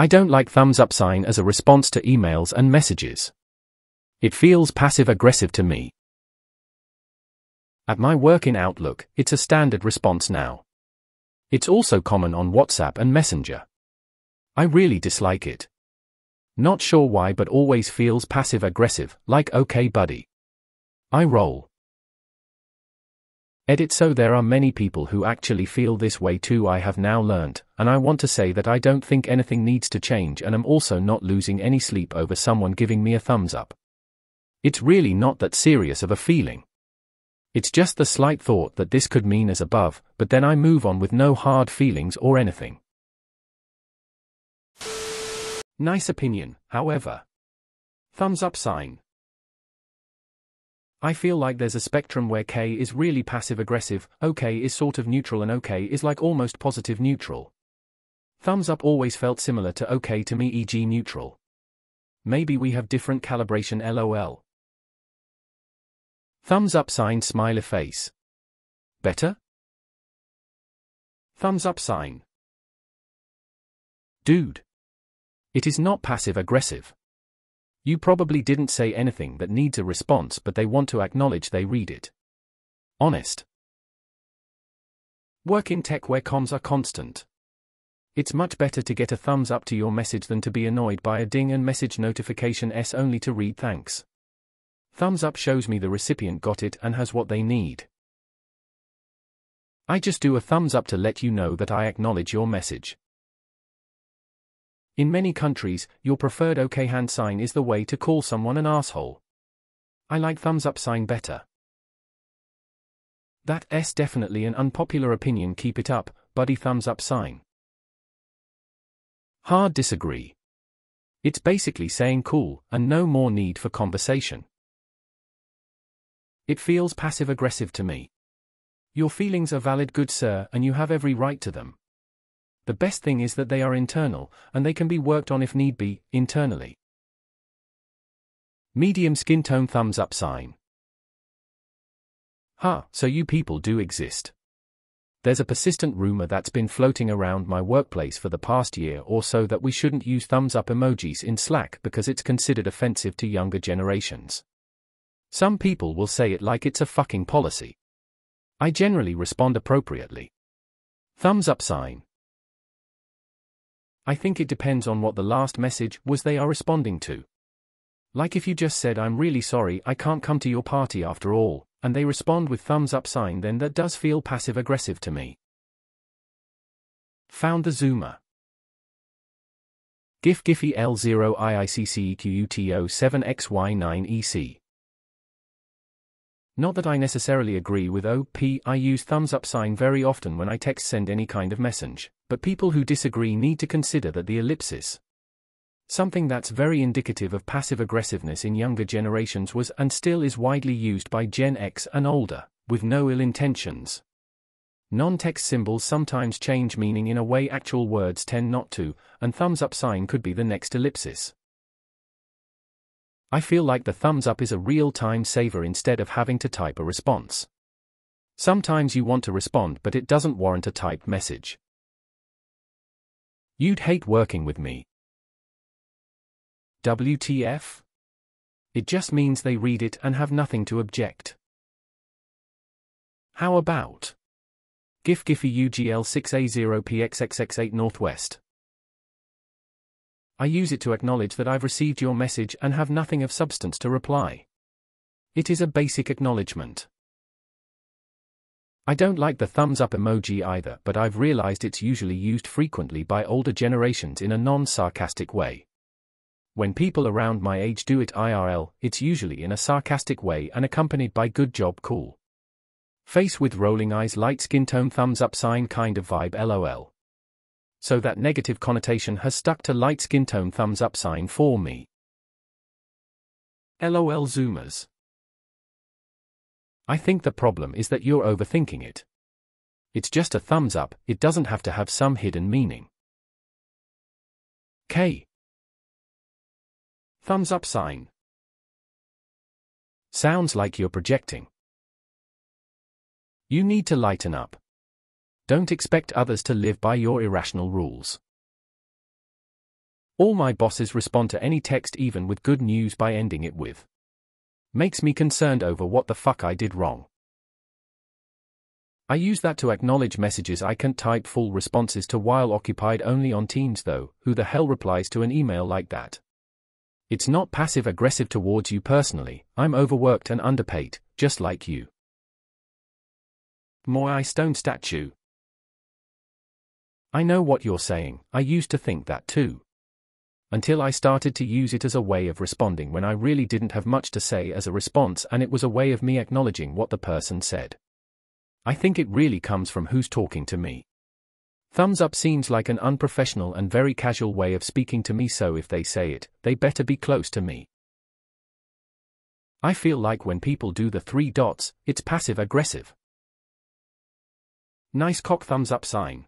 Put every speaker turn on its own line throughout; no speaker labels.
I don't like thumbs up sign as a response to emails and messages. It feels passive aggressive to me. At my work in Outlook, it's a standard response now. It's also common on WhatsApp and Messenger. I really dislike it. Not sure why, but always feels passive aggressive, like okay, buddy. I roll. Edit so there are many people who actually feel this way too I have now learned, and I want to say that I don't think anything needs to change and I'm also not losing any sleep over someone giving me a thumbs up. It's really not that serious of a feeling. It's just the slight thought that this could mean as above, but then I move on with no hard feelings or anything. Nice opinion, however. Thumbs up sign. I feel like there's a spectrum where K is really passive aggressive, OK is sort of neutral, and OK is like almost positive neutral. Thumbs up always felt similar to OK to me, e.g., neutral. Maybe we have different calibration, lol. Thumbs up sign, smiley face. Better? Thumbs up sign. Dude. It is not passive aggressive. You probably didn't say anything that needs a response, but they want to acknowledge they read it. Honest. Work in tech where comms are constant. It's much better to get a thumbs up to your message than to be annoyed by a ding and message notification S only to read thanks. Thumbs up shows me the recipient got it and has what they need. I just do a thumbs up to let you know that I acknowledge your message. In many countries, your preferred OK hand sign is the way to call someone an asshole. I like thumbs up sign better. That's definitely an unpopular opinion keep it up, buddy thumbs up sign. Hard disagree. It's basically saying cool, and no more need for conversation. It feels passive aggressive to me. Your feelings are valid, good sir, and you have every right to them. The best thing is that they are internal, and they can be worked on if need be, internally. Medium skin tone thumbs up sign. Huh, so you people do exist. There's a persistent rumor that's been floating around my workplace for the past year or so that we shouldn't use thumbs up emojis in Slack because it's considered offensive to younger generations. Some people will say it like it's a fucking policy. I generally respond appropriately. Thumbs up sign. I think it depends on what the last message was they are responding to. Like if you just said I'm really sorry I can't come to your party after all, and they respond with thumbs up sign then that does feel passive aggressive to me. Found the zoomer. GIF Giphy L0 IICCEQUTO 7XY9EC. Not that I necessarily agree with OP, I use thumbs up sign very often when I text send any kind of message but people who disagree need to consider that the ellipsis, something that's very indicative of passive aggressiveness in younger generations was and still is widely used by Gen X and older, with no ill intentions. Non-text symbols sometimes change meaning in a way actual words tend not to, and thumbs up sign could be the next ellipsis. I feel like the thumbs up is a real time saver instead of having to type a response. Sometimes you want to respond but it doesn't warrant a typed message. You'd hate working with me. WTF? It just means they read it and have nothing to object. How about? GIF Giphy UGL 6A0PXXX8 Northwest. I use it to acknowledge that I've received your message and have nothing of substance to reply. It is a basic acknowledgement. I don't like the thumbs up emoji either, but I've realized it's usually used frequently by older generations in a non sarcastic way. When people around my age do it IRL, it's usually in a sarcastic way and accompanied by good job cool. Face with rolling eyes, light skin tone, thumbs up sign kind of vibe, lol. So that negative connotation has stuck to light skin tone, thumbs up sign for me. LOL Zoomers. I think the problem is that you're overthinking it. It's just a thumbs up, it doesn't have to have some hidden meaning. K. Thumbs up sign. Sounds like you're projecting. You need to lighten up. Don't expect others to live by your irrational rules. All my bosses respond to any text even with good news by ending it with. Makes me concerned over what the fuck I did wrong. I use that to acknowledge messages I can't type full responses to while occupied only on Teams though, who the hell replies to an email like that? It's not passive aggressive towards you personally, I'm overworked and underpaid, just like you. Moai Stone Statue. I know what you're saying, I used to think that too. Until I started to use it as a way of responding when I really didn't have much to say as a response and it was a way of me acknowledging what the person said. I think it really comes from who's talking to me. Thumbs up seems like an unprofessional and very casual way of speaking to me, so if they say it, they better be close to me. I feel like when people do the three dots, it's passive aggressive. Nice cock thumbs up sign.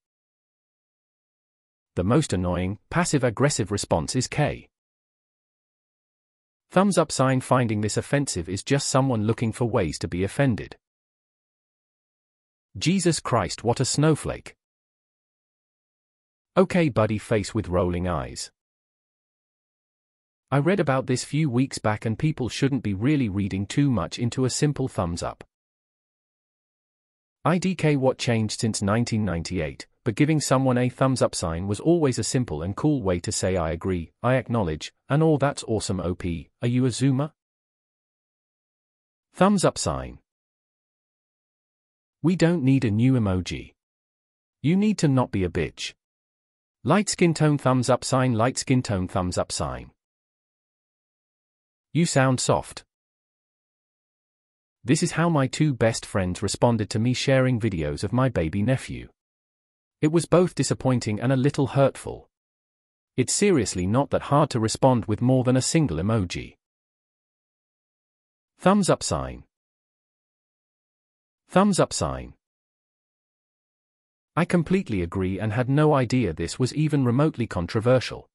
The most annoying, passive-aggressive response is K. Thumbs up sign finding this offensive is just someone looking for ways to be offended. Jesus Christ what a snowflake. Okay buddy face with rolling eyes. I read about this few weeks back and people shouldn't be really reading too much into a simple thumbs up. IDK what changed since 1998 but giving someone a thumbs up sign was always a simple and cool way to say I agree, I acknowledge, and all that's awesome OP, are you a zoomer? Thumbs up sign. We don't need a new emoji. You need to not be a bitch. Light skin tone thumbs up sign, light skin tone thumbs up sign. You sound soft. This is how my two best friends responded to me sharing videos of my baby nephew. It was both disappointing and a little hurtful. It's seriously not that hard to respond with more than a single emoji. Thumbs up sign. Thumbs up sign. I completely agree and had no idea this was even remotely controversial.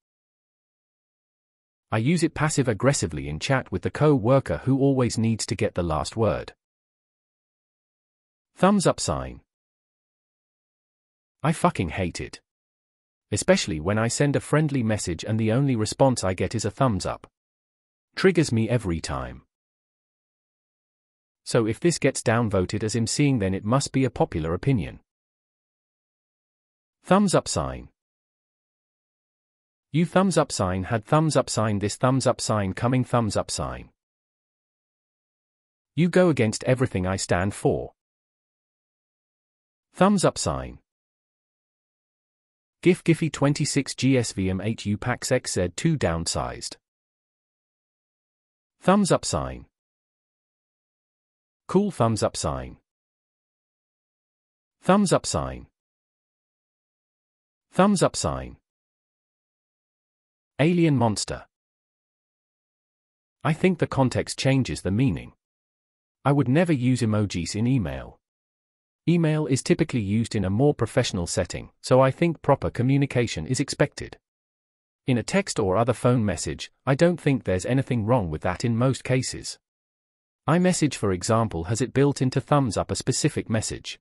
I use it passive aggressively in chat with the co worker who always needs to get the last word. Thumbs up sign. I fucking hate it. Especially when I send a friendly message and the only response I get is a thumbs up. Triggers me every time. So if this gets downvoted as him seeing then it must be a popular opinion. Thumbs up sign. You thumbs up sign had thumbs up sign this thumbs up sign coming thumbs up sign. You go against everything I stand for. Thumbs up sign. GIF Giphy 26 GSVM 8 UPAX XZ2 downsized. Thumbs up sign. Cool thumbs up sign. Thumbs up sign. Thumbs up sign. Alien monster. I think the context changes the meaning. I would never use emojis in email. Email is typically used in a more professional setting, so I think proper communication is expected. In a text or other phone message, I don't think there's anything wrong with that in most cases. iMessage for example has it built into thumbs up a specific message.